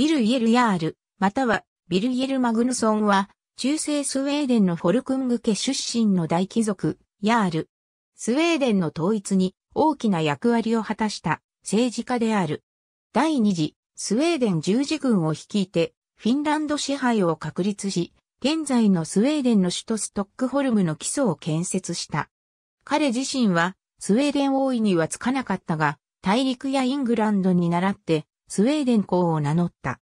ビルイエル・ヤール、またはビルイエル・マグヌソンは、中世スウェーデンのフォルクング家出身の大貴族、ヤール。スウェーデンの統一に大きな役割を果たした政治家である。第二次スウェーデン十字軍を率いてフィンランド支配を確立し、現在のスウェーデンの首都ストックホルムの基礎を建設した。彼自身はスウェーデン王位にはつかなかったが、大陸やイングランドに倣ってスウェーデン公を名乗った。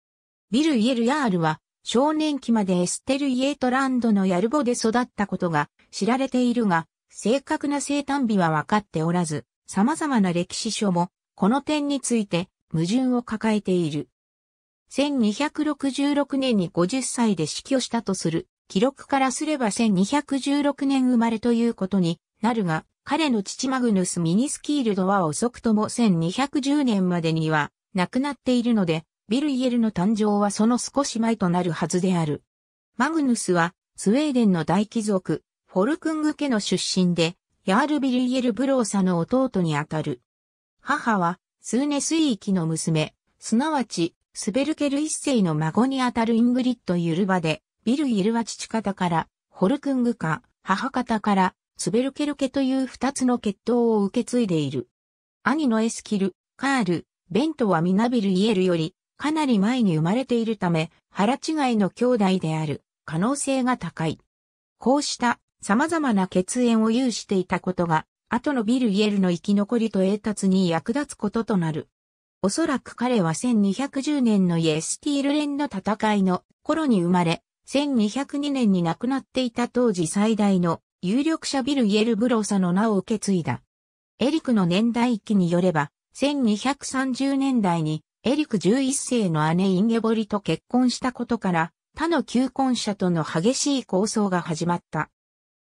ビル・イエル・ヤールは少年期までエステル・イエートランドのヤルボで育ったことが知られているが、正確な生誕日は分かっておらず、様々な歴史書もこの点について矛盾を抱えている。1266年に50歳で死去したとする記録からすれば1216年生まれということになるが、彼の父マグヌス・ミニスキールドは遅くとも1210年までには亡くなっているので、ビルイエルの誕生はその少し前となるはずである。マグヌスは、スウェーデンの大貴族、フォルクング家の出身で、ヤールビルイエル・ブローサの弟にあたる。母は、スーネ・シークの娘、すなわち、スベルケル一世の孫にあたるイングリッド・ユルバで、ビルイエルは父方から、フォルクング家、母方から、スベルケル家という二つの血統を受け継いでいる。兄のエスキル、カール、ベントは皆ビルイエルより、かなり前に生まれているため、腹違いの兄弟である可能性が高い。こうした様々な血縁を有していたことが、後のビル・イエルの生き残りと栄達に役立つこととなる。おそらく彼は1210年のイエスティール連の戦いの頃に生まれ、1202年に亡くなっていた当時最大の有力者ビル・イエル・ブローサの名を受け継いだ。エリクの年代記によれば、1230年代にエリク11世の姉インゲボリと結婚したことから、他の求婚者との激しい抗争が始まった。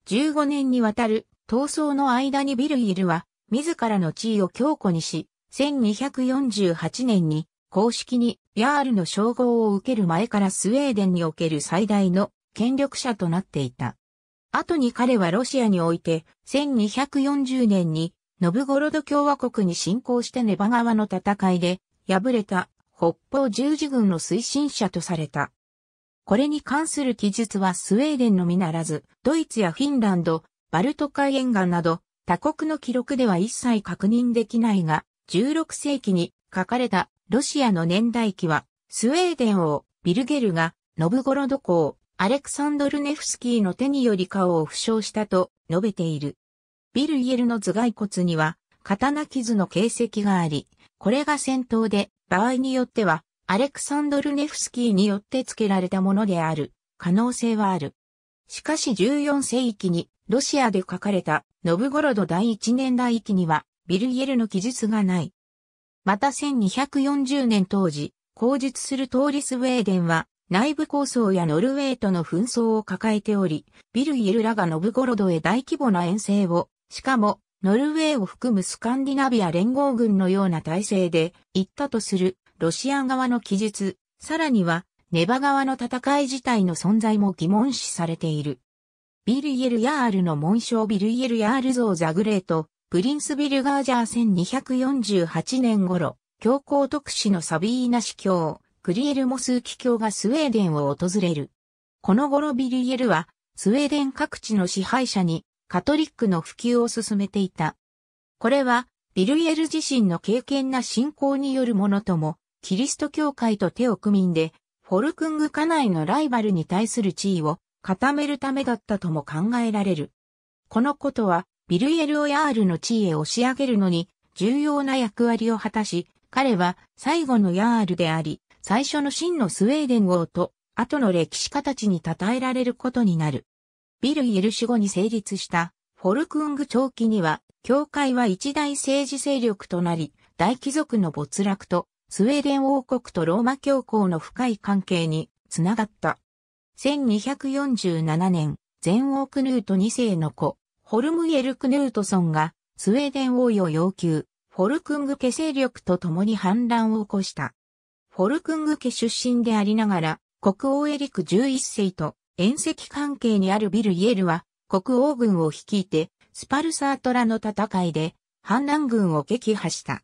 15年にわたる闘争の間にビルイルは、自らの地位を強固にし、1248年に公式にヤールの称号を受ける前からスウェーデンにおける最大の権力者となっていた。後に彼はロシアにおいて1240年にノブゴロド共和国に侵攻してネバ川の戦いで敗れた北方十字軍の推進者とされた。これに関する記述はスウェーデンのみならず、ドイツやフィンランド、バルト海沿岸など、他国の記録では一切確認できないが、16世紀に書かれたロシアの年代記は、スウェーデン王、ビルゲルが、ノブゴロド公、アレクサンドルネフスキーの手により顔を負傷したと述べている。ビルイエルの頭蓋骨には、刀傷の形跡があり、これが戦闘で、場合によっては、アレクサンドルネフスキーによって付けられたものである、可能性はある。しかし14世紀に、ロシアで書かれた、ノブゴロド第一年代記には、ビルイエルの記述がない。また1240年当時、口述する通りスウェーデンは、内部構想やノルウェーとの紛争を抱えており、ビルイエルらがノブゴロドへ大規模な遠征を、しかも、ノルウェーを含むスカンディナビア連合軍のような体制で行ったとするロシア側の記述、さらにはネバ側の戦い自体の存在も疑問視されている。ビルイエル・ヤールの紋章ビルイエル・ヤール像ザグレート、プリンスビルガージャー1248年頃、教皇特使のサビーナ司教、クリエルモスーキ教がスウェーデンを訪れる。この頃ビルイエルは、スウェーデン各地の支配者にカトリックの普及を進めていた。これは、ビルイエル自身の敬虔な信仰によるものとも、キリスト教会と手を組んで、フォルクング家内のライバルに対する地位を固めるためだったとも考えられる。このことは、ビルイエル・オヤールの地位へ押し上げるのに重要な役割を果たし、彼は最後のヤールであり、最初の真のスウェーデン王と、後の歴史家たちに称えられることになる。ビルイエル死後に成立したフォルクング長期には、教会は一大政治勢力となり、大貴族の没落とスウェーデン王国とローマ教皇の深い関係につながった。1247年、全王クヌート2世の子、ホルムイエル・クヌートソンがスウェーデン王位を要求、フォルクング家勢力と共に反乱を起こした。フォルクング家出身でありながら、国王エリク11世と遠赤関係にあるビル・イエルは、国王軍を率いて、スパルサートラの戦いで、反乱軍を撃破した。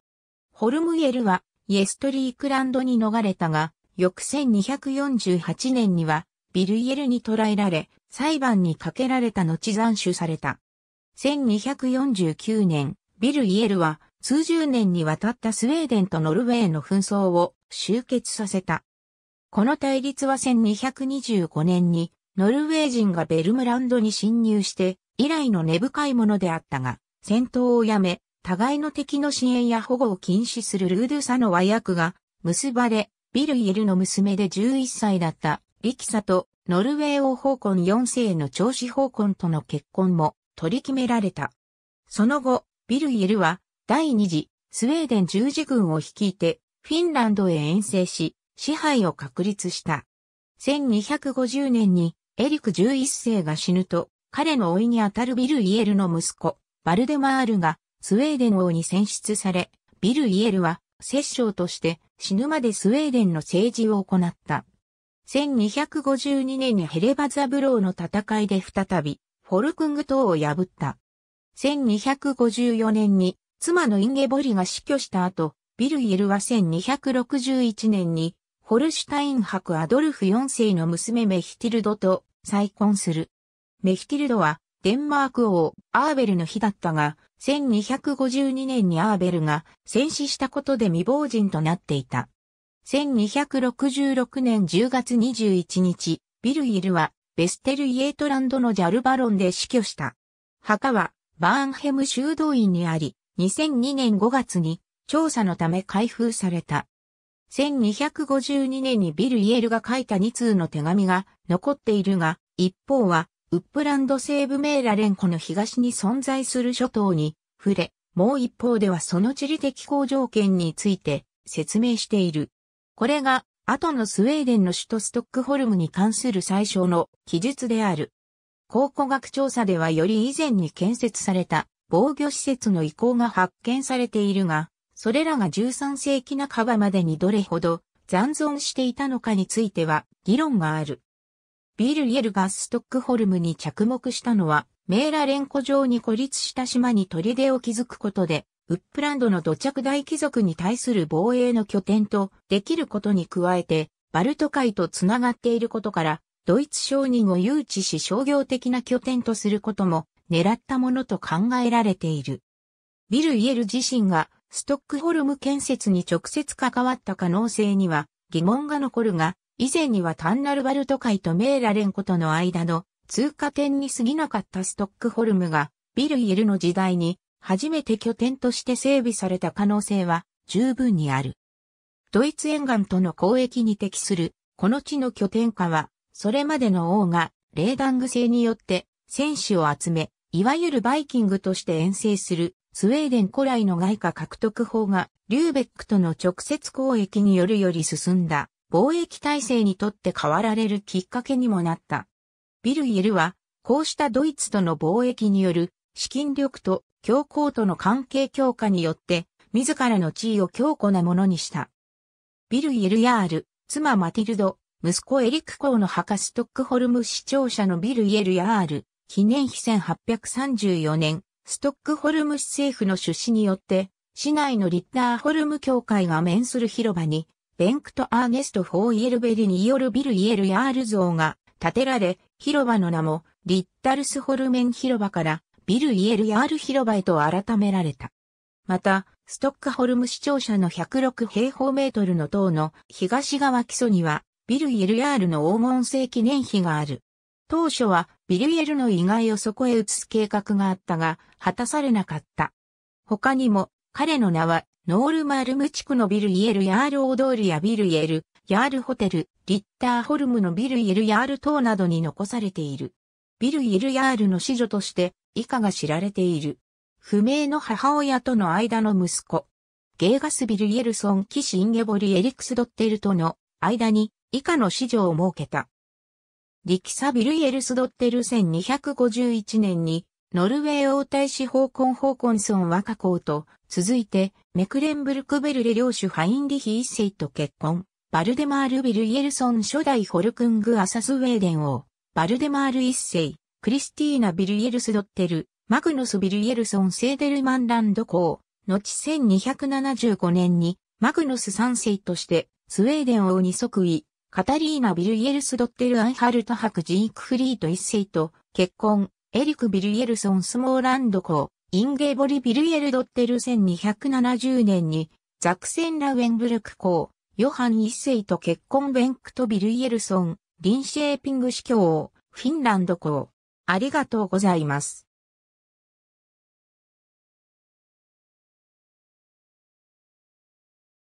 ホルムイエルは、イエストリークランドに逃れたが、翌1248年にはビルイエルに捕らえられ、裁判にかけられた後斬首された。1249年、ビルイエルは数十年にわたったスウェーデンとノルウェーの紛争を終結させた。この対立は1225年にノルウェー人がベルムランドに侵入して以来の根深いものであったが、戦闘をやめ、互いの敵の支援や保護を禁止するルードゥサの和訳が結ばれ、ビルイエルの娘で11歳だったリキサとノルウェー王ホーコン4世の長子ホーコンとの結婚も取り決められた。その後、ビルイエルは第二次スウェーデン十字軍を率いてフィンランドへ遠征し、支配を確立した。1250年にエリク11世が死ぬと、彼の甥にあたるビル・イエルの息子、バルデマールがスウェーデン王に選出され、ビル・イエルは摂政として死ぬまでスウェーデンの政治を行った。1252年にヘレバザブローの戦いで再びフォルクング島を破った。1254年に妻のインゲボリが死去した後、ビル・イエルは1261年にホルシュタイン伯アドルフ4世の娘メヒティルドと再婚する。メヒティルドはデンマーク王アーベルの日だったが、1252年にアーベルが戦死したことで未亡人となっていた。1266年10月21日、ビルイルはベステルイエートランドのジャルバロンで死去した。墓はバーンヘム修道院にあり、2002年5月に調査のため開封された。1252年にビル・イエルが書いた2通の手紙が残っているが、一方は、ウップランド西部メーラ連湖の東に存在する諸島に触れ、もう一方ではその地理的好条件について説明している。これが、後のスウェーデンの首都ストックホルムに関する最小の記述である。考古学調査ではより以前に建設された防御施設の遺構が発見されているが、それらが13世紀半ばまでにどれほど残存していたのかについては議論がある。ビル・イエルがストックホルムに着目したのは、メーラ連湖上に孤立した島に砦を築くことで、ウップランドの土着大貴族に対する防衛の拠点とできることに加えて、バルト海とつながっていることから、ドイツ商人を誘致し商業的な拠点とすることも狙ったものと考えられている。ビル・イエル自身がストックホルム建設に直接関わった可能性には疑問が残るが、以前には単なるバルト海とメーラレンコとの間の通過点に過ぎなかったストックホルムが、ビルイエルの時代に初めて拠点として整備された可能性は十分にある。ドイツ沿岸との交易に適するこの地の拠点化は、それまでの王がレーダング制によって戦士を集め、いわゆるバイキングとして遠征するスウェーデン古来の外貨獲得法が、リューベックとの直接交易によるより進んだ、貿易体制にとって変わられるきっかけにもなった。ビルイエルは、こうしたドイツとの貿易による資金力と教皇との関係強化によって、自らの地位を強固なものにした。ビルイエルヤール、妻マティルド、息子エリック公の墓ストックホルム市庁舎のビルイエルヤール、記念碑1834年、ストックホルム市政府の出資によって、市内のリッターホルム教会が面する広場に、ベンクト・エーランド・フォーゲルベリによるビル・イエル・ヤール像が建てられ、広場の名もリッタルスホルメン広場からビル・イエル・ヤール広場へと改められた。また、ストックホルム市庁舎の106平方メートルの塔の東側基礎には、ビル・イエル・ヤールの黄金製記念碑がある。当初はビルイエルの遺骸をそこへ移す計画があったが、果たされなかった。他にも、彼の名は、ノールマルム地区のビルイエルヤールオードールやビルイエル、ヤールホテル、リッターホルムのビルイエルヤール島などに残されている。ビルイエルヤールの子女として、以下が知られている。不明の母親との間の息子。ゲーガスビルイエルソン・キシ・インゲボリ・エリクス・ドッテルとの間に以下の子女を設けた。リキサビルイエルスドッテル1251年に、ノルウェー王太子ホーコン・ホーコンソン若公と、続いて、メクレンブルクベルレ領主ハインリヒ一世と結婚。バルデマール・ビルイエルソン初代ホルクング・アサスウェーデン王。バルデマール一世、クリスティーナ・ビルイエルスドッテル、マグノス・ビルイエルソン・セーデルマンランド公。後1275年に、マグノス三世として、スウェーデン王に即位、カタリーナ・ビルイエルス・ドッテル・アンハルト博ジークフリート一世と結婚、エリク・ビルイエルソン・スモーランド公、インゲーボリ・ビルイエル・ドッテル1270年に、ザクセン・ラウエンブルク公、ヨハン一世と結婚ベンクト・ビルイエルソン、リンシェーピング司教、フィンランド公。ありがとうございます。